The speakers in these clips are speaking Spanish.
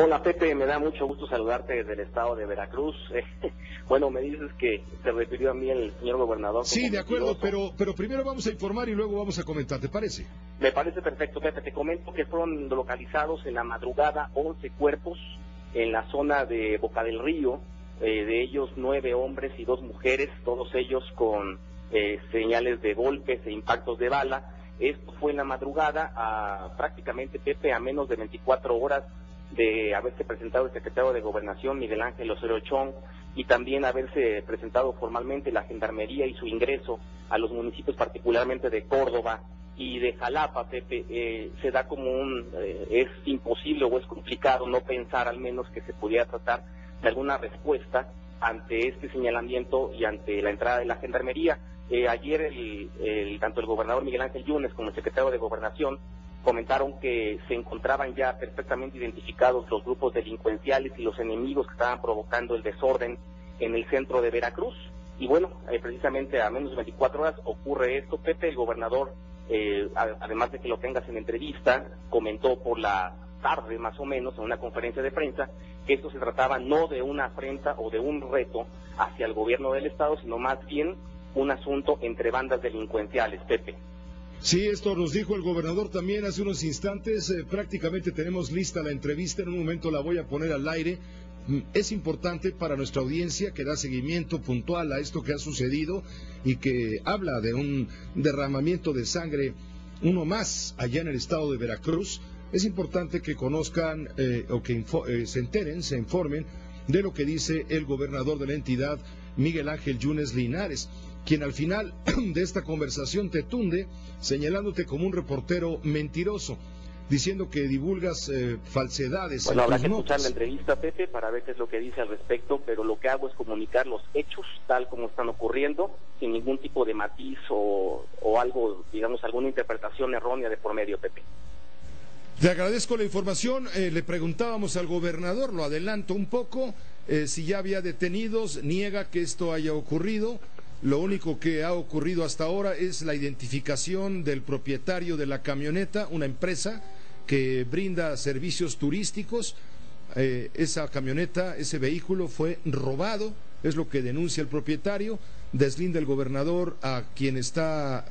Hola Pepe, me da mucho gusto saludarte desde el estado de Veracruz. bueno, me dices que se refirió a mí el señor gobernador. Sí, de acuerdo, pero, pero primero vamos a informar y luego vamos a comentar, ¿te parece? Me parece perfecto, Pepe. Te comento que fueron localizados en la madrugada 11 cuerpos en la zona de Boca del Río, eh, de ellos nueve hombres y dos mujeres, todos ellos con eh, señales de golpes e impactos de bala. Esto fue en la madrugada, a prácticamente, Pepe, a menos de 24 horas de haberse presentado el secretario de Gobernación, Miguel Ángel Osorio Chong, y también haberse presentado formalmente la Gendarmería y su ingreso a los municipios, particularmente de Córdoba y de Jalapa, Pepe, eh, se da como un, eh, es imposible o es complicado no pensar al menos que se pudiera tratar de alguna respuesta ante este señalamiento y ante la entrada de la Gendarmería. Eh, ayer el, tanto el gobernador Miguel Ángel Yunes como el secretario de Gobernación comentaron que se encontraban ya perfectamente identificados los grupos delincuenciales y los enemigos que estaban provocando el desorden en el centro de Veracruz. Y bueno, eh, precisamente a menos de 24 horas ocurre esto. Pepe, el gobernador, eh, además de que lo tengas en entrevista, comentó por la tarde más o menos en una conferencia de prensa que esto se trataba no de una afrenta o de un reto hacia el gobierno del Estado, sino más bien un asunto entre bandas delincuenciales, Pepe. Sí, esto nos dijo el gobernador también hace unos instantes. Eh, prácticamente tenemos lista la entrevista. En un momento la voy a poner al aire. Mm, es importante para nuestra audiencia que da seguimiento puntual a esto que ha sucedido y que habla de un derramamiento de sangre, uno más allá en el estado de Veracruz. Es importante que conozcan eh, o que eh, se enteren, se informen de lo que dice el gobernador de la entidad, Miguel Ángel Yunes Linares quien al final de esta conversación te tunde señalándote como un reportero mentiroso, diciendo que divulgas eh, falsedades. Bueno, habrá que escuchar la entrevista, Pepe, para ver qué es lo que dice al respecto, pero lo que hago es comunicar los hechos tal como están ocurriendo, sin ningún tipo de matiz o, algo, digamos, alguna interpretación errónea de por medio, Pepe. Te agradezco la información. Eh, le preguntábamos al gobernador, lo adelanto un poco, eh, si ya había detenidos, niega que esto haya ocurrido. Lo único que ha ocurrido hasta ahora es la identificación del propietario de la camioneta, una empresa que brinda servicios turísticos. Eh, esa camioneta, ese vehículo fue robado, es lo que denuncia el propietario. Deslinda el gobernador a quien está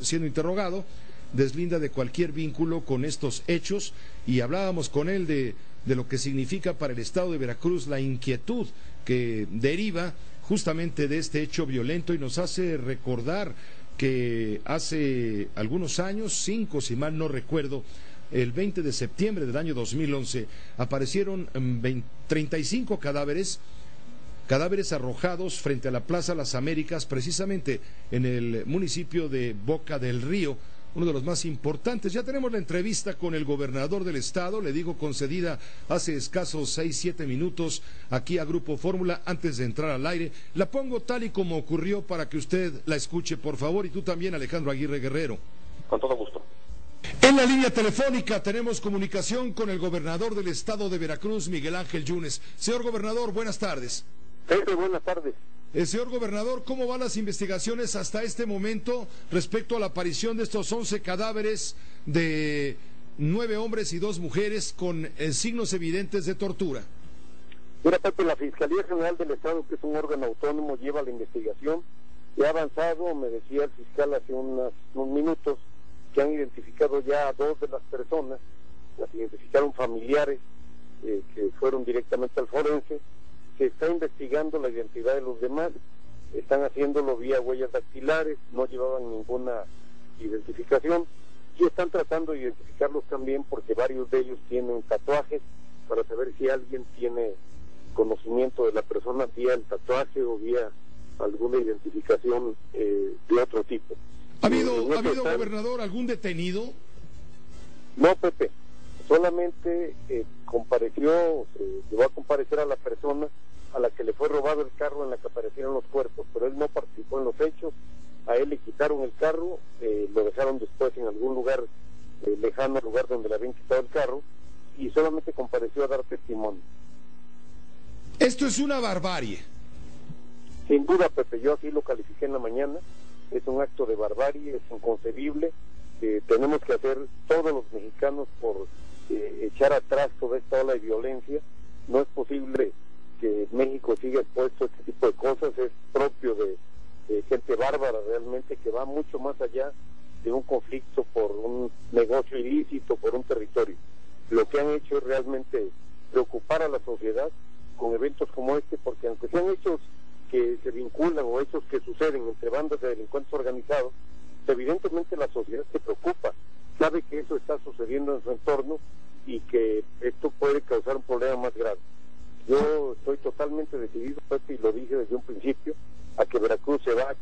siendo interrogado, deslinda de cualquier vínculo con estos hechos y hablábamos con él de, de lo que significa para el estado de Veracruz la inquietud que deriva justamente de este hecho violento y nos hace recordar que hace algunos años, cinco si mal no recuerdo, el 20 de septiembre del año 2011, aparecieron 35 mm, cadáveres, cadáveres arrojados frente a la Plaza Las Américas, precisamente en el municipio de Boca del Río, uno de los más importantes. Ya tenemos la entrevista con el gobernador del estado, le digo concedida hace escasos seis, siete minutos aquí a Grupo Fórmula antes de entrar al aire. La pongo tal y como ocurrió para que usted la escuche, por favor, y tú también, Alejandro Aguirre Guerrero. Con todo gusto. En la línea telefónica tenemos comunicación con el gobernador del estado de Veracruz, Miguel Ángel Yunes. Señor gobernador, buenas tardes. Sí, buenas tardes. El señor gobernador, ¿cómo van las investigaciones hasta este momento respecto a la aparición de estos 11 cadáveres de nueve hombres y dos mujeres con eh, signos evidentes de tortura? Mira, Pepe, la Fiscalía General del Estado, que es un órgano autónomo, lleva la investigación y ha avanzado, me decía el fiscal hace unos, minutos, que han identificado ya a dos de las personas, las identificaron familiares eh, que fueron directamente al forense, se está investigando la identidad de los demás, están haciéndolo vía huellas dactilares, no llevaban ninguna identificación y están tratando de identificarlos también porque varios de ellos tienen tatuajes para saber si alguien tiene conocimiento de la persona vía el tatuaje o vía alguna identificación eh, de otro tipo. ¿Ha habido, ¿ha habido gobernador, algún detenido? No, Pepe, solamente eh, compareció, se llevó a comparecer a la persona fue robado el carro en la que aparecieron los cuerpos, pero él no participó en los hechos, a él le quitaron el carro, eh, lo dejaron después en algún lugar eh, lejano al lugar donde le habían quitado el carro y solamente compareció a dar testimonio. Esto es una barbarie. Sin duda, Pepe, yo así lo califiqué en la mañana, es un acto de barbarie, es inconcebible, tenemos que hacer todos los mexicanos por eh, echar atrás toda esta ola de violencia. No es posible que México siga expuesto a este tipo de cosas, es propio de, gente bárbara realmente que va mucho más allá de un conflicto por un negocio ilícito, por un territorio. Lo que han hecho es realmente preocupar a la sociedad con eventos como este, porque aunque sean hechos que se vinculan o hechos que suceden entre bandas de delincuentes organizados, evidentemente la sociedad se preocupa, sabe que eso está sucediendo en su entorno y que esto puede causar un problema más grave. Yo estoy totalmente decidido, y lo dije desde un principio, a que Veracruz se va a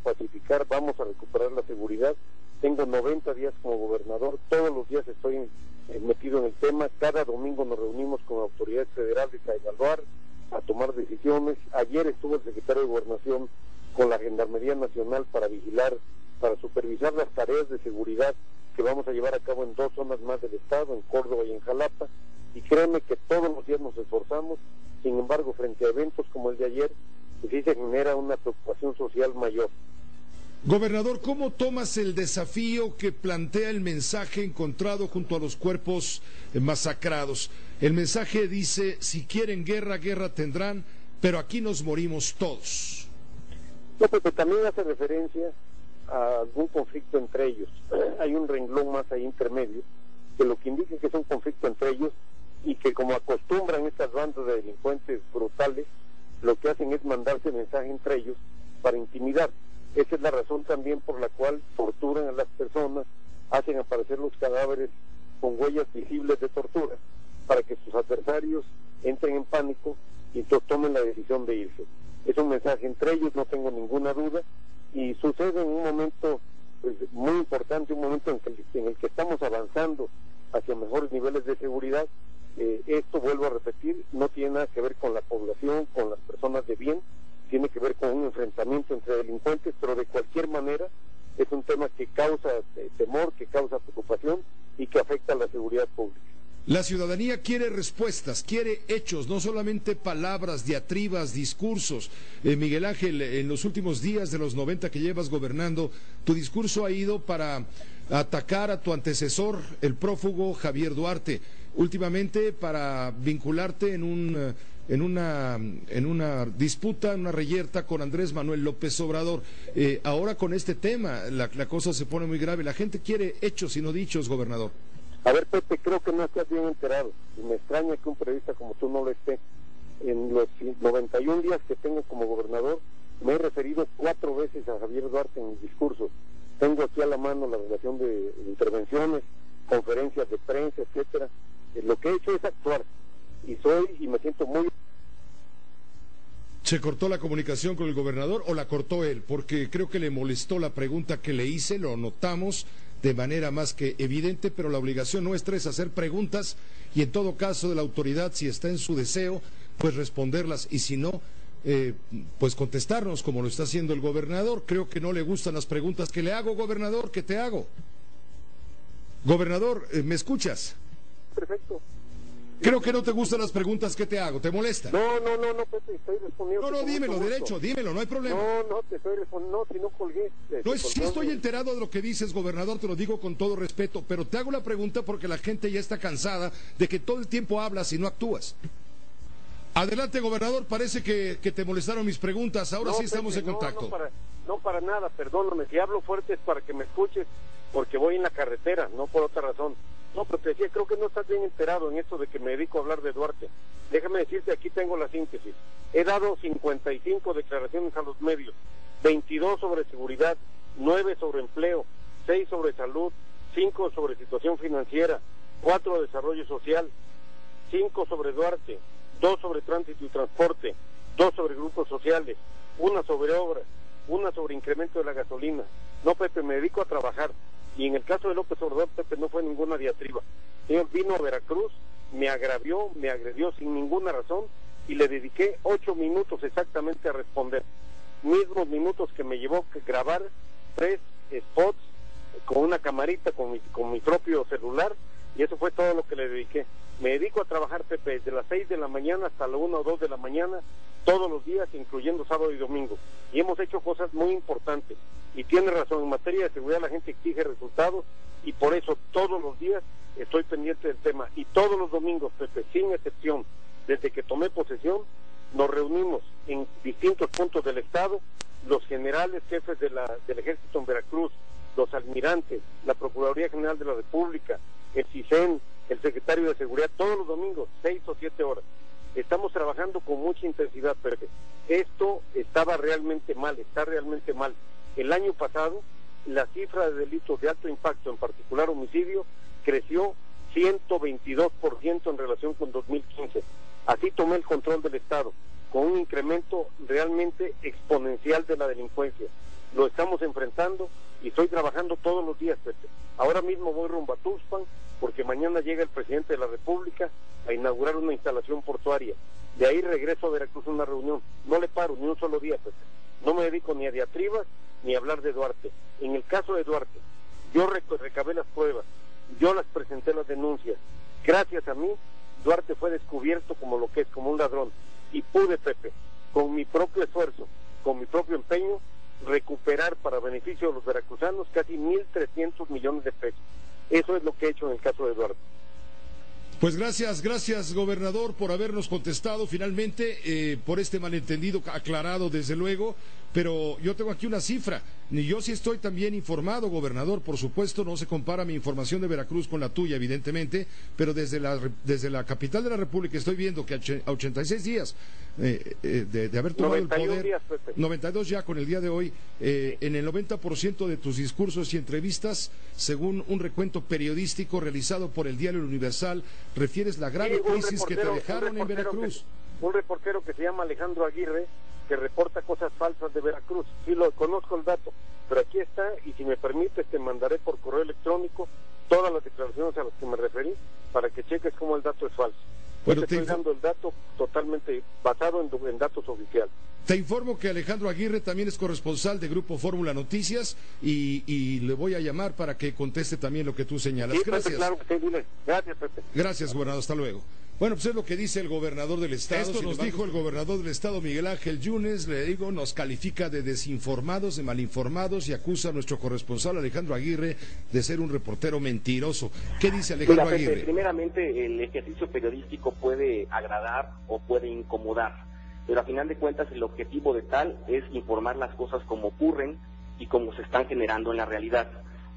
vamos a recuperar la seguridad. Tengo 90 días como gobernador, todos los días estoy eh, metido en el tema, cada domingo nos reunimos con autoridades federales a evaluar, a tomar decisiones. Ayer estuvo el secretario de Gobernación con la Gendarmería Nacional para vigilar, para supervisar las tareas de seguridad que vamos a llevar a cabo en dos zonas más del Estado, en Córdoba y en Jalapa. Y créeme que todos los días nos esforzamos, sin embargo, frente a eventos como el de ayer, pues sí se genera una preocupación social mayor. Gobernador, ¿cómo tomas el desafío que plantea el mensaje encontrado junto a los cuerpos masacrados? El mensaje dice, si quieren guerra, guerra tendrán, pero aquí nos morimos todos. No, porque también hace referencia a algún conflicto entre ellos. Hay un renglón más ahí intermedio que lo que indica que es un conflicto entre ellos y que como acostumbran estas bandas de delincuentes brutales, lo que hacen es mandarse mensaje entre ellos para intimidar. Esa es la razón también por la cual torturan a las personas, hacen aparecer los cadáveres con huellas visibles de tortura para que sus adversarios entren en pánico y tomen la decisión de irse. Es un mensaje entre ellos, no tengo ninguna duda, y sucede en un momento pues, muy importante, un momento en, que, en el que estamos avanzando hacia mejores niveles de seguridad. Eh, esto, vuelvo a repetir, no tiene nada que ver con la población, con las personas de bien, tiene que ver con un enfrentamiento entre delincuentes, pero de cualquier manera es un tema que causa eh, temor, que causa preocupación y que afecta a la seguridad pública. La ciudadanía quiere respuestas, quiere hechos, no solamente palabras, diatribas, discursos. Eh, Miguel Ángel, en los últimos días de los 90 que llevas gobernando, tu discurso ha ido para atacar a tu antecesor, el prófugo Javier Duarte, últimamente para vincularte en un eh, en una, en una disputa, en una reyerta con Andrés Manuel López Obrador. Eh, ahora con este tema la, la cosa se pone muy grave. La gente quiere hechos y no dichos, gobernador. A ver, Pepe, creo que no estás bien enterado. Y me extraña que un periodista como tú no lo esté. En los 91 días que tengo como gobernador, me he referido cuatro veces a Javier Duarte en mi discurso. Tengo aquí a la mano la relación de intervenciones, conferencias de prensa, etcétera. Eh, lo que he hecho es actuar. Y soy, y me siento muy ¿Se cortó la comunicación con el gobernador o la cortó él? Porque creo que le molestó la pregunta que le hice, lo notamos de manera más que evidente, pero la obligación nuestra es hacer preguntas y en todo caso de la autoridad, si está en su deseo, pues responderlas y si no, eh, pues contestarnos como lo está haciendo el gobernador. Creo que no le gustan las preguntas que le hago, gobernador, ¿qué te hago? Gobernador, eh, ¿me escuchas? Perfecto. Creo que no te gustan las preguntas que te hago, ¿te molesta? No, no, no, no, Pepe, estoy respondiendo. No, no, dímelo, derecho, dímelo, no hay problema. No, no, te estoy respondiendo, no, si no colgué. No, sí estoy enterado de lo que dices, gobernador, te lo digo con todo respeto, pero te hago la pregunta porque la gente ya está cansada de que todo el tiempo hablas y no actúas. Adelante, gobernador, parece que, que te molestaron mis preguntas, ahora sí estamos en contacto. No para, no para nada, perdóname, si hablo fuerte es para que me escuches, porque voy en la carretera, no por otra razón. No, pero te decía, creo que no estás bien enterado en esto de que me dedico a hablar de Duarte. Déjame decirte, aquí tengo la síntesis. He dado 55 declaraciones a los medios, 22 sobre seguridad, 9 sobre empleo, 6 sobre salud, 5 sobre situación financiera, 4 desarrollo social, 5 sobre Duarte, 2 sobre tránsito y transporte, 2 sobre grupos sociales, una sobre obras, una sobre incremento de la gasolina. No, Pepe, me dedico a trabajar. Y en el caso de López Obrador, Pepe, no fue ninguna diatriba. Señor vino a Veracruz, me agravió, me agredió sin ninguna razón y le dediqué ocho minutos exactamente a responder. Mismos minutos que me llevó grabar tres spots con una camarita, con mi, con mi propio celular Y eso fue todo lo que le dediqué. Me dedico a trabajar, Pepe, desde las 6 de la mañana hasta la 1 o 2 de la mañana, todos los días, incluyendo sábado y domingo. Y hemos hecho cosas muy importantes. Y tiene razón, en materia de seguridad la gente exige resultados y por eso todos los días estoy pendiente del tema. Y todos los domingos, Pepe, sin excepción, desde que tomé posesión, nos reunimos en distintos puntos del Estado, los generales jefes de la, del ejército en Veracruz, los almirantes, la Procuraduría General de la República, el CISEN, el secretario de Seguridad, todos los domingos, seis o siete horas. Estamos trabajando con mucha intensidad, Pepe. Esto estaba realmente mal, está realmente mal. El año pasado, la cifra de delitos de alto impacto, en particular homicidio, creció 122% en relación con 2015. Así tomé el control del Estado, con un incremento realmente exponencial de la delincuencia. Lo estamos enfrentando y estoy trabajando todos los días, Pepe. Ahora mismo voy rumbo a Tuxpan, porque mañana llega el presidente de la República a inaugurar una instalación portuaria. De ahí regreso a Veracruz a una reunión. No le paro ni un solo día, Pepe. No me dedico ni a diatribas ni a hablar de Duarte. En el caso de Duarte, yo recabé las pruebas, yo las presenté las denuncias. Gracias a mí, Duarte fue descubierto como lo que es, como un ladrón. Y pude, Pepe, con mi propio esfuerzo, con mi propio empeño, recuperar para beneficio de los veracruzanos casi 1.300 millones de pesos. Eso es lo que he hecho en el caso de Eduardo. Pues gracias, gracias gobernador por habernos contestado finalmente, eh, por este malentendido aclarado desde luego, pero yo tengo aquí una cifra, ni yo sí estoy también informado, gobernador, por supuesto, no se compara mi información de Veracruz con la tuya, evidentemente, pero desde la, desde la capital de la República estoy viendo que a 86 días eh, eh, de, haber tomado el poder, 92 ya con el día de hoy, en el 90% de tus discursos y entrevistas, según un recuento periodístico realizado por el Diario Universal, refieres la grave crisis que te dejaron en Veracruz. un reportero que se llama Alejandro Aguirre, que reporta cosas falsas de Veracruz. Sí, lo conozco el dato, pero aquí está y si me permites te mandaré por correo electrónico todas las declaraciones a las que me referí para que cheques cómo el dato es falso. Bueno, te estoy dando el dato totalmente basado en, datos oficiales. Te informo que Alejandro Aguirre también es corresponsal de Grupo Fórmula Noticias y, le voy a llamar para que conteste también lo que tú señalas. Gracias. claro que Gracias, Pepe. Gracias, gobernador. Hasta luego. Bueno, pues es lo que dice el gobernador del estado. Esto nos dijo el gobernador del estado, Miguel Ángel Yunes, le digo, nos califica de desinformados, de malinformados y acusa a nuestro corresponsal Alejandro Aguirre de ser un reportero mentiroso. ¿Qué dice Alejandro Aguirre? primeramente, el ejercicio periodístico puede agradar o puede incomodar, pero a final de cuentas el objetivo de tal es informar las cosas como ocurren y como se están generando en la realidad.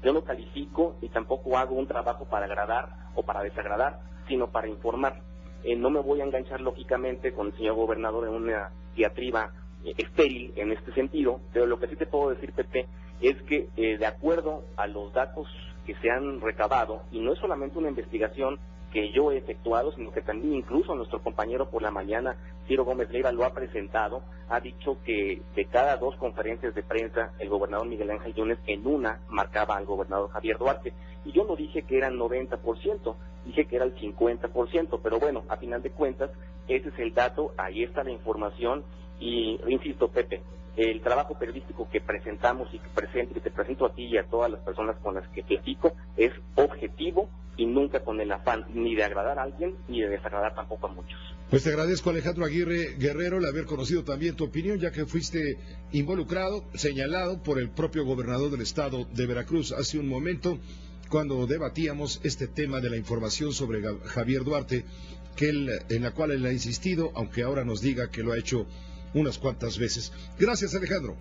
Yo no califico y tampoco hago un trabajo para agradar o para desagradar, sino para informar. Eh, no me voy a enganchar lógicamente con el señor gobernador en una diatriba eh, estéril en este sentido, pero lo que sí te puedo decir, Pepe, es que eh, de acuerdo a los datos que se han recabado, y no es solamente una investigación que yo he efectuado, sino que también incluso nuestro compañero por la mañana, Ciro Gómez Leiva, lo ha presentado, ha dicho que de cada dos conferencias de prensa, el gobernador Miguel Ángel Yunes en una marcaba al gobernador Javier Duarte. Y yo no dije que era el 90%, dije que era el 50%, pero bueno, a final de cuentas, ese es el dato, ahí está la información, y insisto, Pepe, el trabajo periodístico que presentamos y que presento, que te presento a ti y a todas las personas con las que platico es objetivo y nunca con el afán ni de agradar a alguien ni de desagradar tampoco a muchos. Pues te agradezco Alejandro Aguirre Guerrero el haber conocido también tu opinión, ya que fuiste involucrado, señalado por el propio gobernador del estado de Veracruz hace un momento cuando debatíamos este tema de la información sobre Javier Duarte, en la cual él ha insistido, aunque ahora nos diga que lo ha hecho unas cuantas veces. Gracias, Alejandro.